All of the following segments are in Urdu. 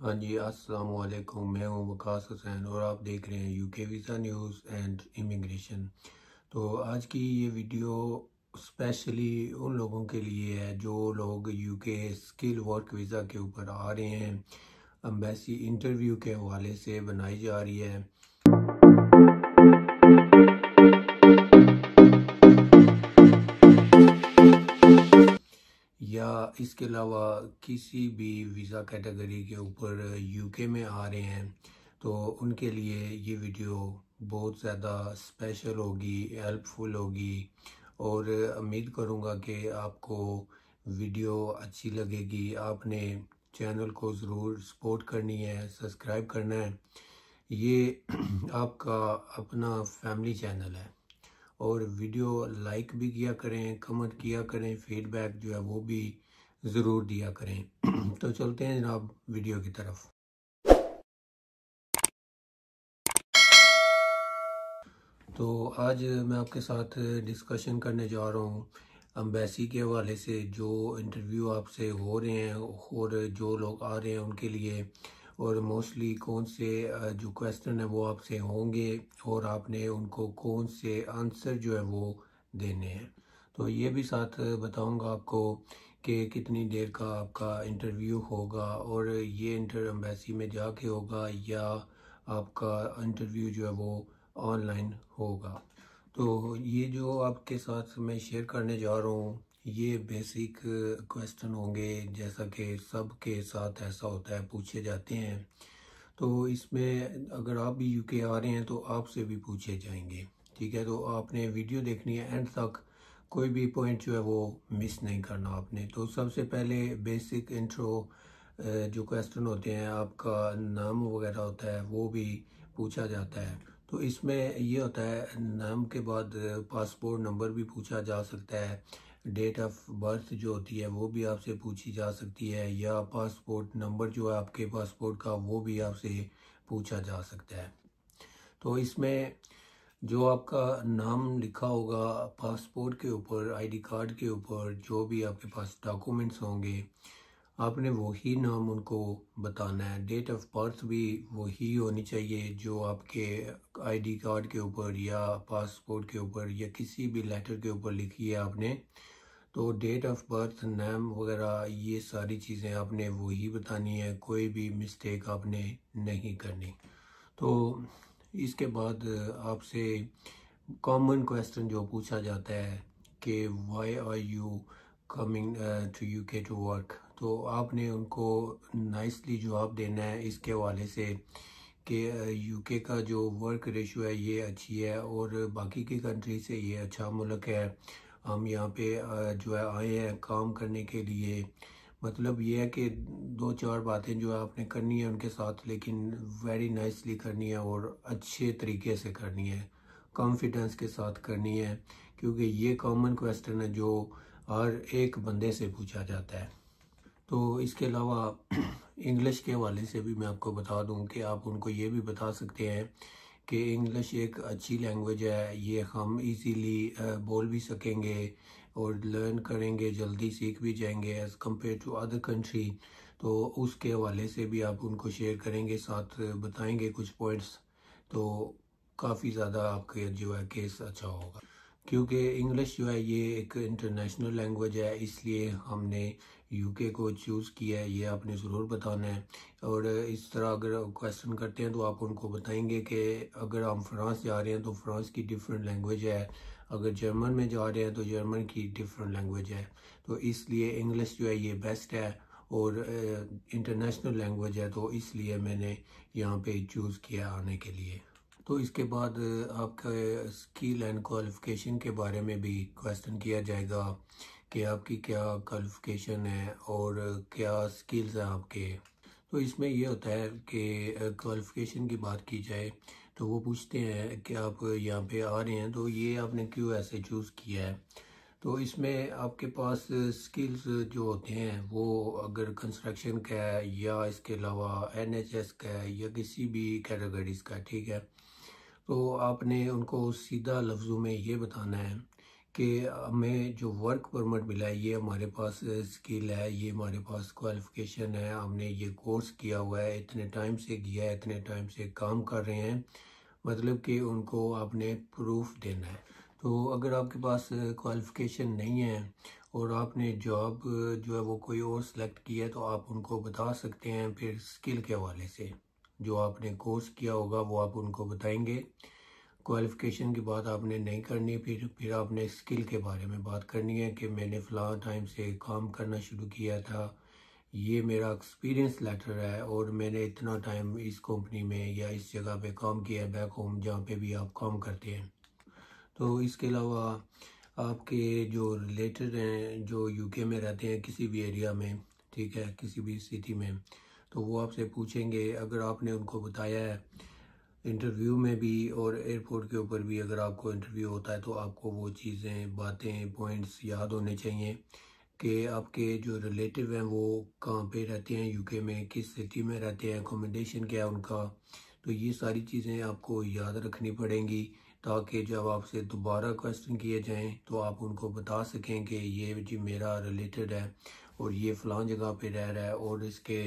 ہاں جی السلام علیکم، میں ہوں وقاص حسین اور آپ دیکھ رہے ہیں یو کے ویزا نیوز اینڈ امیگریشن تو آج کی یہ ویڈیو اسپیشلی ان لوگوں کے لیے ہے جو لوگ یو کے اسکل ورک ویزا کے اوپر آ رہے ہیں۔ امبیسی انٹرویو کے حوالے سے بنائی جا رہی ہے۔ اس کے علاوہ کسی بھی ویزا کیٹیگری کے اوپر یو کے میں آ رہے ہیں، تو ان کے لیے یہ ویڈیو بہت زیادہ اسپیشل ہوگی ہیلپ فل ہوگی۔ اور امید کروں گا کہ آپ کو ویڈیو اچھی لگے گی۔ آپ نے چینل کو ضرور سپورٹ کرنی ہے سبسکرائب کرنا ہے۔ یہ آپ کا اپنا فیملی چینل ہے۔ اور ویڈیو لائک بھی کیا کریں کمنٹ کیا کریں فیڈ بیک جو ہے وہ بھی ضرور دیا کریں۔ تو چلتے ہیں جناب ویڈیو کی طرف۔ تو آج میں آپ کے ساتھ ڈسکشن کرنے جا رہا ہوں۔ امبیسی کے حوالے سے جو انٹرویو آپ سے ہو رہے ہیں اور جو لوگ آ رہے ہیں ان کے لیے، اور موسٹلی کون سے جو کویسٹن ہیں وہ آپ سے ہوں گے اور آپ نے ان کو کون سے آنسر جو ہے وہ دینے ہیں۔ تو یہ بھی ساتھ بتاؤں گا آپ کو کہ کتنی دیر کا آپ کا انٹرویو ہوگا اور یہ انٹر امبیسی میں جا کے ہوگا یا آپ کا انٹرویو جو ہے وہ آن لائن ہوگا۔ تو یہ جو آپ کے ساتھ میں شیئر کرنے جا رہا ہوں، یہ بیسک کویسٹن ہوں گے، جیسا کہ سب کے ساتھ ایسا ہوتا ہے، پوچھے جاتے ہیں۔ تو اس میں اگر آپ بھی یو کے آ رہے ہیں تو آپ سے بھی پوچھے جائیں گے۔ ٹھیک ہے، تو آپ نے ویڈیو دیکھنی ہے۔ اینڈ تک کوئی بھی پوائنٹ جو ہے وہ مس نہیں کرنا آپ نے۔ تو سب سے پہلے بیسک انٹرو جو کویسٹن ہوتے ہیں، آپ کا نام وغیرہ ہوتا ہے، وہ بھی پوچھا جاتا ہے۔ تو اس میں یہ ہوتا ہے، نام کے بعد پاسپورٹ نمبر بھی پوچھا جا سکتا ہے۔ ڈیٹ آف برتھ جو ہوتی ہے، وہ بھی آپ سے پوچھی جا سکتی ہے۔ یا پاسپورٹ نمبر جو ہے آپ کے پاسپورٹ کا، وہ بھی آپ سے پوچھا جا سکتا ہے۔ تو اس میں جو آپ کا نام لکھا ہوگا پاسپورٹ کے اوپر، آئی ڈی کارڈ کے اوپر، جو بھی آپ کے پاس ڈاکومنٹس ہوں گے، آپ نے وہی نام ان کو بتانا ہے۔ ڈیٹ آف برتھ بھی وہی ہونی چاہیے جو آپ کے آئی ڈی کارڈ کے اوپر یا پاسپورٹ کے اوپر یا کسی بھی لیٹر کے اوپر لکھی ہے آپ نے۔ تو ڈیٹ آف برتھ نیم وغیرہ، یہ ساری چیزیں آپ نے وہی بتانی ہے کوئی بھی مسٹیک آپ نے نہیں کرنی۔ تو اس کے بعد آپ سے کامن کویسٹن جو پوچھا جاتا ہے کہ why are you coming to U K to work تو آپ نے ان کو نائسلی جواب دینا ہے اس کے حوالے سے کہ uh, یو کے کا جو ورک ریشو ہے یہ اچھی ہے اور باقی کی کنٹری سے یہ اچھا ملک ہے۔ ہم یہاں پہ uh, جو ہے آئے ہیں کام کرنے کے لیے۔ مطلب یہ ہے کہ دو چار باتیں جو آپ نے کرنی ہے ان کے ساتھ، لیکن ویری نائسلی کرنی ہے اور اچھے طریقے سے کرنی ہے کانفیڈنس کے ساتھ کرنی ہے کیونکہ یہ کامن کویسٹن ہے جو ہر ایک بندے سے پوچھا جاتا ہے۔ تو اس کے علاوہ انگلش کے حوالے سے بھی میں آپ کو بتا دوں کہ آپ ان کو یہ بھی بتا سکتے ہیں کہ انگلش ایک اچھی لینگویج ہے، یہ ہم ایزیلی بول بھی سکیں گے اور لرن کریں گے، جلدی سیکھ بھی جائیں گے as compare to other country تو اس کے حوالے سے بھی آپ ان کو شیئر کریں گے، ساتھ بتائیں گے کچھ پوائنٹس تو کافی زیادہ آپ کے جو ہے کیس اچھا ہوگا۔ کیونکہ انگلش جو ہے یہ ایک انٹرنیشنل لینگویج ہے، اس لیے ہم نے یو کے کو چوز کیا ہے، یہ آپ نے ضرور بتانا ہے۔ اور اس طرح اگر کویسٹن کرتے ہیں تو آپ ان کو بتائیں گے کہ اگر ہم فرانس جا رہے ہیں تو فرانس کی ڈیفرنٹ لینگویج ہے۔ اگر جرمن میں جا رہے ہیں تو جرمن کی ڈیفرنٹ لینگویج ہے۔ تو اس لیے انگلش جو ہے یہ بیسٹ ہے اور انٹرنیشنل لینگویج ہے۔ تو اس لیے میں نے یہاں پہ چوز کیا آنے کے لیے۔ تو اس کے بعد آپ کا اسکیل اینڈ کوالیفکیشن کے بارے میں بھی کویسٹن کیا جائے گا کہ آپ کی کیا کوالیفکیشن ہے اور کیا سکلز ہیں آپ کے۔ تو اس میں یہ ہوتا ہے کہ کوالیفکیشن کی بات کی جائے۔ تو وہ پوچھتے ہیں کہ آپ یہاں پہ آ رہے ہیں تو یہ آپ نے کیوں ایسے چوز کیا ہے؟ تو اس میں آپ کے پاس سکلز جو ہوتے ہیں، وہ اگر کنسٹرکشن کا ہے یا اس کے علاوہ این ایچ ایس کا ہے یا کسی بھی کیٹیگریز کا ٹھیک ہے؟ تو آپ نے ان کو سیدھا لفظوں میں یہ بتانا ہے کہ ہمیں جو ورک پرمٹ ملا ہے یہ ہمارے پاس سکل ہے، یہ ہمارے پاس کوالیفکیشن ہے، ہم نے یہ کورس کیا ہوا ہے، اتنے ٹائم سے کیا ہے، اتنے ٹائم سے کام کر رہے ہیں۔ مطلب کہ ان کو آپ نے پروف دینا ہے۔ تو اگر آپ کے پاس کوالیفکیشن نہیں ہے اور آپ نے جاب جو ہے وہ کوئی اور سلیکٹ کیا ہے، تو آپ ان کو بتا سکتے ہیں۔ پھر سکل کے حوالے سے جو آپ نے کورس کیا ہوگا، وہ آپ ان کو بتائیں گے۔ کوالیفکیشن کی بات آپ نے نہیں کرنی، پھر پھر آپ نے اسکل کے بارے میں بات کرنی ہے کہ میں نے فلاں ٹائم سے کام کرنا شروع کیا تھا۔ یہ میرا ایکسپیرینس لیٹر ہے اور میں نے اتنا ٹائم اس کمپنی میں یا اس جگہ پہ کام کیا ہے بیک ہوم جہاں پہ بھی آپ کام کرتے ہیں۔ تو اس کے علاوہ آپ کے جو ریلیٹڈ ہیں، جو یو کے میں رہتے ہیں، کسی بھی ایریا میں، ٹھیک ہے، کسی بھی سٹی میں، تو وہ آپ سے پوچھیں گے۔ اگر آپ نے ان کو بتایا ہے انٹرویو میں بھی اور ایئرپورٹ کے اوپر بھی اگر آپ کو انٹرویو ہوتا ہے تو آپ کو وہ چیزیں، باتیں پوائنٹس یاد ہونے چاہیے کہ آپ کے جو ریلیٹیو ہیں وہ کہاں پہ رہتے ہیں یو کے میں کس سٹی میں رہتے ہیں اکومنڈیشن کیا ہے ان کا؟ تو یہ ساری چیزیں آپ کو یاد رکھنی پڑیں گی تاکہ جب آپ سے دوبارہ کوشچن کیے جائیں تو آپ ان کو بتا سکیں کہ یہ جی میرا ریلیٹڈ ہے اور یہ فلاں جگہ پہ رہ رہا ہے اور اس کے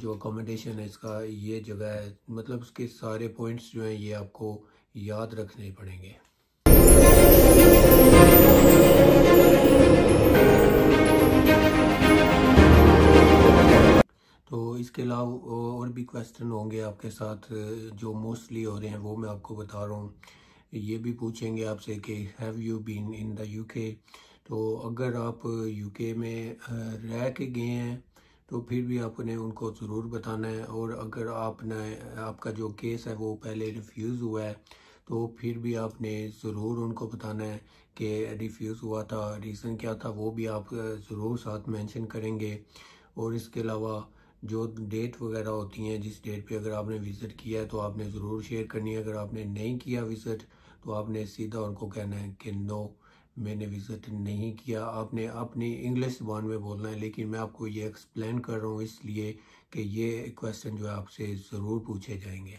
جو اکومنڈیشن ہے، اس کا یہ جگہ ہے۔ مطلب اس کے سارے پوائنٹس جو ہیں، یہ آپ کو یاد رکھنے پڑیں گے۔ تو اس کے علاوہ اور بھی کوشچن ہوں گے آپ کے ساتھ، جو موسٹلی ہو رہے ہیں، وہ میں آپ کو بتا رہا ہوں۔ یہ بھی پوچھیں گے آپ سے کہ have you been in the U K تو اگر آپ یو کے میں رہ کے گئے ہیں تو پھر بھی آپ نے ان کو ضرور بتانا ہے اور اگر آپ نے، آپ کا جو کیس ہے وہ پہلے ریفیوز ہوا ہے، تو پھر بھی آپ نے ضرور ان کو بتانا ہے کہ ریفیوز ہوا تھا ریزن کیا تھا، وہ بھی آپ ضرور ساتھ مینشن کریں گے۔ اور اس کے علاوہ جو ڈیٹ وغیرہ ہوتی ہیں، جس ڈیٹ پہ اگر آپ نے وزٹ کیا ہے تو آپ نے ضرور شیئر کرنی ہے۔ اگر آپ نے نہیں کیا وزٹ تو آپ نے سیدھا ان کو کہنا ہے کہ نو میں نے وزٹ نہیں کیا۔ آپ نے اپنی انگلش زبان میں بولنا ہے، لیکن میں آپ کو یہ ایکسپلین کر رہا ہوں اس لیے کہ یہ کویسچن جو ہے آپ سے ضرور پوچھے جائیں گے۔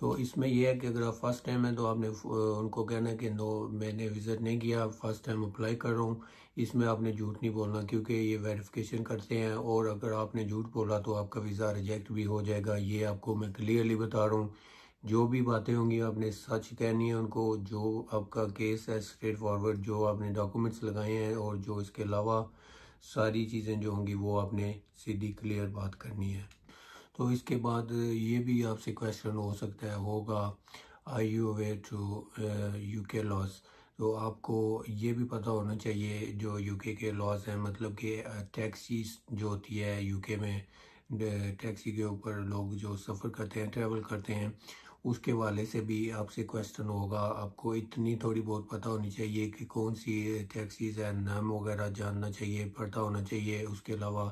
تو اس میں یہ ہے کہ اگر آپ فرسٹ ٹائم ہے تو آپ نے ان کو کہنا ہے کہ نو میں نے وزٹ نہیں کیا فرسٹ ٹائم اپلائی کر رہا ہوں۔ اس میں آپ نے جھوٹ نہیں بولنا کیونکہ یہ ویریفیکیشن کرتے ہیں۔ اور اگر آپ نے جھوٹ بولا تو آپ کا ویزا ریجیکٹ بھی ہو جائے گا۔ یہ آپ کو میں کلیئرلی بتا رہا ہوں۔ جو بھی باتیں ہوں گی، آپ نے سچ کہنی ہے، ان کو جو آپ کا کیس ہے اسٹریٹ فارورڈ جو آپ نے ڈاکومنٹس لگائے ہیں اور جو اس کے علاوہ ساری چیزیں جو ہوں گی، وہ آپ نے سیدھی کلیئر بات کرنی ہے۔ تو اس کے بعد یہ بھی آپ سے کویشچن ہو سکتا ہے، ہوگا I you way to U K last تو آپ کو یہ بھی پتہ ہونا چاہیے، جو یو کے کے لاس ہیں مطلب کہ ٹیکسیز جو ہوتی ہے یو کے میں uh, ٹیکسی کے اوپر لوگ جو سفر کرتے ہیں ٹریول کرتے ہیں اس کے والے سے بھی آپ سے کویسٹن ہوگا. آپ کو اتنی تھوڑی بہت پتہ ہونی چاہیے کہ کون سی ٹیکسیز ہے نام وغیرہ جاننا چاہیے، پتہ ہونا چاہیے. اس کے علاوہ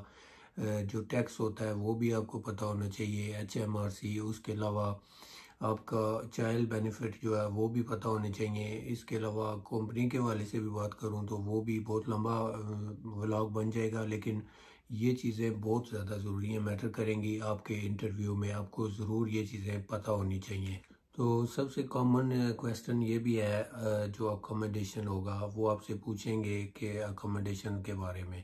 جو ٹیکس ہوتا ہے وہ بھی آپ کو پتہ ہونا چاہیے. ایچ ایم آر سی اس کے علاوہ آپ کا چائلڈ بینیفٹ جو ہے وہ بھی پتہ ہونے چاہیے. اس کے علاوہ کمپنی کے والے سے بھی بات کروں تو وہ بھی بہت لمبا ولاگ بن جائے گا. لیکن یہ چیزیں بہت زیادہ ضروری ہیں میٹر کریں گی آپ کے انٹرویو میں، آپ کو ضرور یہ چیزیں پتہ ہونی چاہیے۔ تو سب سے کامن کویسٹن یہ بھی ہے جو اکوموڈیشن ہوگا، وہ آپ سے پوچھیں گے کہ اکوموڈیشن کے بارے میں۔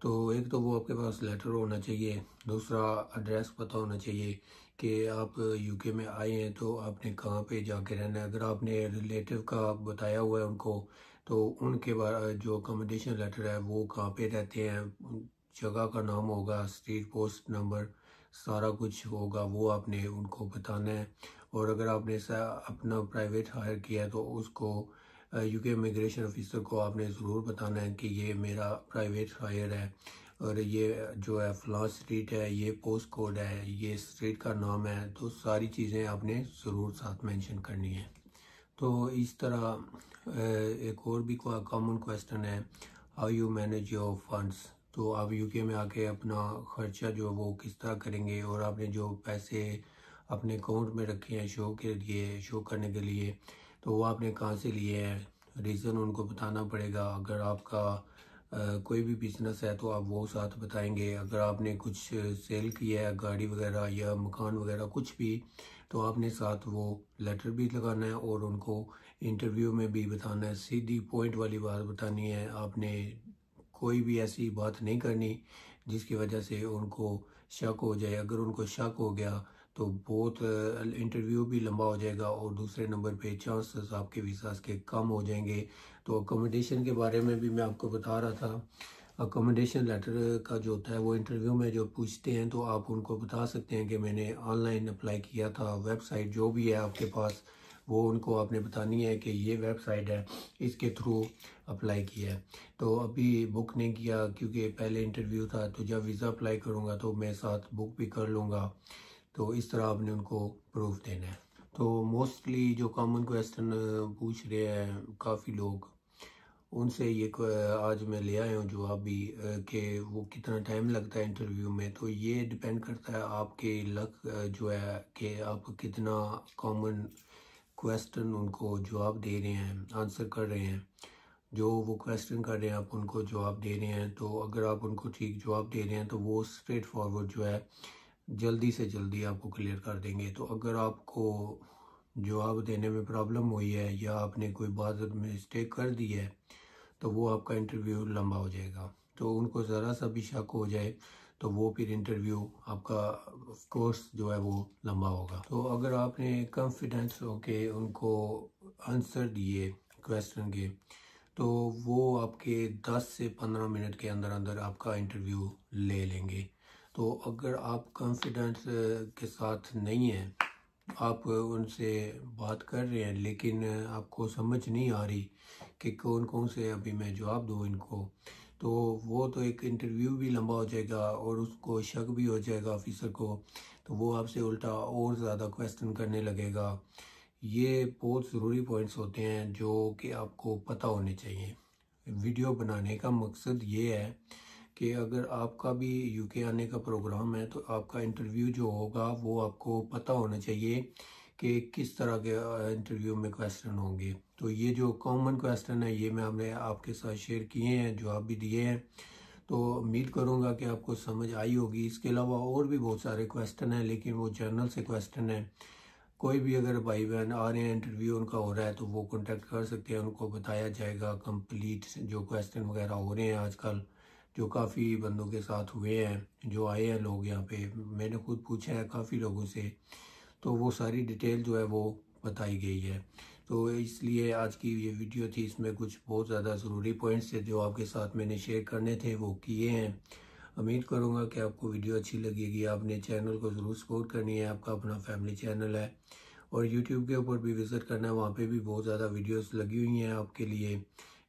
تو ایک تو وہ آپ کے پاس لیٹر ہونا چاہیے، دوسرا ایڈریس پتہ ہونا چاہیے کہ آپ یو کے میں آئے ہیں تو آپ نے کہاں پہ جا کے رہنا ہے۔ اگر آپ نے ریلیٹیو کا بتایا ہوا ہے ان کو، تو ان کے بارے جو اکوموڈیشن لیٹر ہے وہ کہاں پہ رہتے ہیں؟ جگہ کا نام ہوگا اسٹریٹ پوسٹ نمبر، سارا کچھ ہوگا، وہ آپ نے ان کو بتانا ہے۔ اور اگر آپ نے اپنا پرائیویٹ ہائر کیا ہے تو اس کو یو کے امیگریشن آفیسر کو آپ نے ضرور بتانا ہے کہ یہ میرا پرائیویٹ ہائر ہے۔ اور یہ جو ہے فلاں اسٹریٹ ہے، یہ پوسٹ کوڈ ہے، یہ اسٹریٹ کا نام ہے۔ تو ساری چیزیں آپ نے ضرور ساتھ مینشن کرنی ہے تو اس طرح ایک اور بھی کامن کویسٹن ہے how you manage your funds تو آپ یو کے میں آ کے اپنا خرچہ جو وہ کس طرح کریں گے اور آپ نے جو پیسے اپنے اکاؤنٹ میں رکھے ہیں شو کے لیے، شو کرنے کے لیے، تو وہ آپ نے کہاں سے لیے ہیں؟ ریزن ان کو بتانا پڑے گا۔ اگر آپ کا کوئی بھی بزنس ہے تو آپ وہ ساتھ بتائیں گے۔ اگر آپ نے کچھ سیل کیا ہے، گاڑی وغیرہ یا مکان وغیرہ، کچھ بھی، تو آپ نے ساتھ وہ لیٹر بھی لگانا ہے اور ان کو انٹرویو میں بھی بتانا ہے۔ سیدھی پوائنٹ والی بات بتانی ہے۔ آپ نے کوئی بھی ایسی بات نہیں کرنی جس کی وجہ سے ان کو شک ہو جائے۔ اگر ان کو شک ہو گیا تو بہت انٹرویو بھی لمبا ہو جائے گا اور دوسرے نمبر پہ چانسز آپ کے ویساز کے کم ہو جائیں گے۔ تو اکوموڈیشن کے بارے میں بھی میں آپ کو بتا رہا تھا۔ اکوموڈیشن لیٹر کا جو ہوتا ہے وہ انٹرویو میں جو پوچھتے ہیں تو آپ ان کو بتا سکتے ہیں کہ میں نے آن لائن اپلائی کیا تھا۔ ویب سائٹ جو بھی ہے آپ کے پاس وہ ان کو آپ نے بتانی ہے کہ یہ ویب سائٹ ہے، اس کے تھرو اپلائی کیا ہے۔ تو ابھی بک نہیں کیا کیونکہ پہلے انٹرویو تھا، تو جب ویزا اپلائی کروں گا تو میں ساتھ بک بھی کر لوں گا۔ تو اس طرح آپ نے ان کو پروف دینا ہے۔ تو موسٹلی جو کامن کویسٹن پوچھ رہے ہیں، کافی لوگ ان سے یہ آج میں لے آیا ہوں جواب بھی کہ وہ کتنا ٹائم لگتا ہے انٹرویو میں۔ تو یہ ڈپینڈ کرتا ہے آپ کے لک جو ہے کہ آپ کتنا کامن کویسٹن ان کو جواب دے رہے ہیں آنسر کر رہے ہیں۔ جو وہ کویسٹن کر رہے ہیں، آپ ان کو جواب دے رہے ہیں۔ تو اگر آپ ان کو ٹھیک جواب دے رہے ہیں، تو وہ اسٹریٹ فارورڈ جو ہے، جلدی سے جلدی آپ کو کلیئر کر دیں گے۔ تو اگر آپ کو جواب دینے میں پرابلم ہوئی ہے یا آپ نے کوئی بات مسٹیک کر دی ہے، تو وہ آپ کا انٹرویو لمبا ہو جائے گا۔ تو ان کو ذرا سا بھی شک ہو جائے تو وہ پھر انٹرویو آپ کا کورس جو ہے وہ لمبا ہوگا۔ تو اگر آپ نے کانفیڈنس ہو کے ان کو آنسر دیے کویسچن کے، تو وہ آپ کے دس سے پندرہ منٹ کے اندر اندر آپ کا انٹرویو لے لیں گے۔ تو اگر آپ کانفیڈنس کے ساتھ نہیں ہیں، آپ ان سے بات کر رہے ہیں، لیکن آپ کو سمجھ نہیں آ رہی کہ کون کون سے ابھی میں جواب دوں ان کو تو وہ تو ایک انٹرویو بھی لمبا ہو جائے گا اور اس کو شک بھی ہو جائے گا آفیسر کو، تو وہ آپ سے الٹا اور زیادہ کویسٹن کرنے لگے گا۔ یہ بہت ضروری پوائنٹس ہوتے ہیں جو کہ آپ کو پتہ ہونے چاہیے۔ ویڈیو بنانے کا مقصد یہ ہے کہ اگر آپ کا بھی یو کے آنے کا پروگرام ہے تو آپ کا انٹرویو جو ہوگا وہ آپ کو پتہ ہونا چاہیے کہ کس طرح کے انٹرویو میں کویسٹن ہوں گے۔ تو یہ جو کامن کویسٹن ہے، یہ میں ہم نے آپ کے ساتھ شیئر کیے ہیں جو آپ بھی دیے ہیں۔ تو امید کروں گا کہ آپ کو سمجھ آئی ہوگی۔ اس کے علاوہ اور بھی بہت سارے کویسٹن ہیں، لیکن وہ جرنل سے کویسٹن ہیں۔ کوئی بھی اگر بھائی بہن آ رہے ہیں انٹرویو ان کا ہو رہا ہے، تو وہ کنٹیکٹ کر سکتے ہیں۔ ان کو بتایا جائے گا۔ کمپلیٹ جو کویسٹن وغیرہ ہو رہے ہیں آج کل، جو کافی بندوں کے ساتھ ہوئے ہیں، جو آئے ہیں لوگ یہاں پہ۔ میں نے خود پوچھا ہے کافی لوگوں سے تو وہ ساری ڈیٹیل جو ہے وہ بتائی گئی ہے۔ تو اس لیے آج کی یہ ویڈیو تھی، اس میں کچھ بہت زیادہ ضروری پوائنٹس تھے جو آپ کے ساتھ میں نے شیئر کرنے تھے، وہ کیے ہیں۔ امید کروں گا کہ آپ کو ویڈیو اچھی لگے گی۔ آپ نے چینل کو ضرور سپورٹ کرنی ہے، آپ کا اپنا فیملی چینل ہے۔ اور یوٹیوب کے اوپر بھی وزٹ کرنا ہے، وہاں پہ بھی بہت زیادہ ویڈیوز لگی ہوئی ہیں آپ کے لیے۔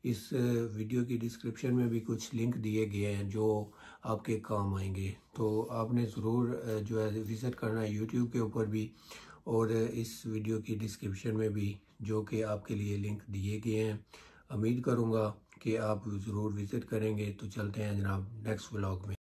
اس ویڈیو کی ڈسکرپشن میں بھی کچھ لنک دیے گئے ہیں جو آپ کے کام آئیں گے۔ تو آپ نے ضرور جو ہے وزٹ کرنا ہے یوٹیوب کے اوپر بھی اور اس ویڈیو کی ڈسکرپشن میں بھی جو کہ آپ کے لیے لنک دیے گئے ہیں۔ امید کروں گا کہ آپ ضرور وزٹ کریں گے۔ تو چلتے ہیں جناب نیکسٹ ولاگ میں۔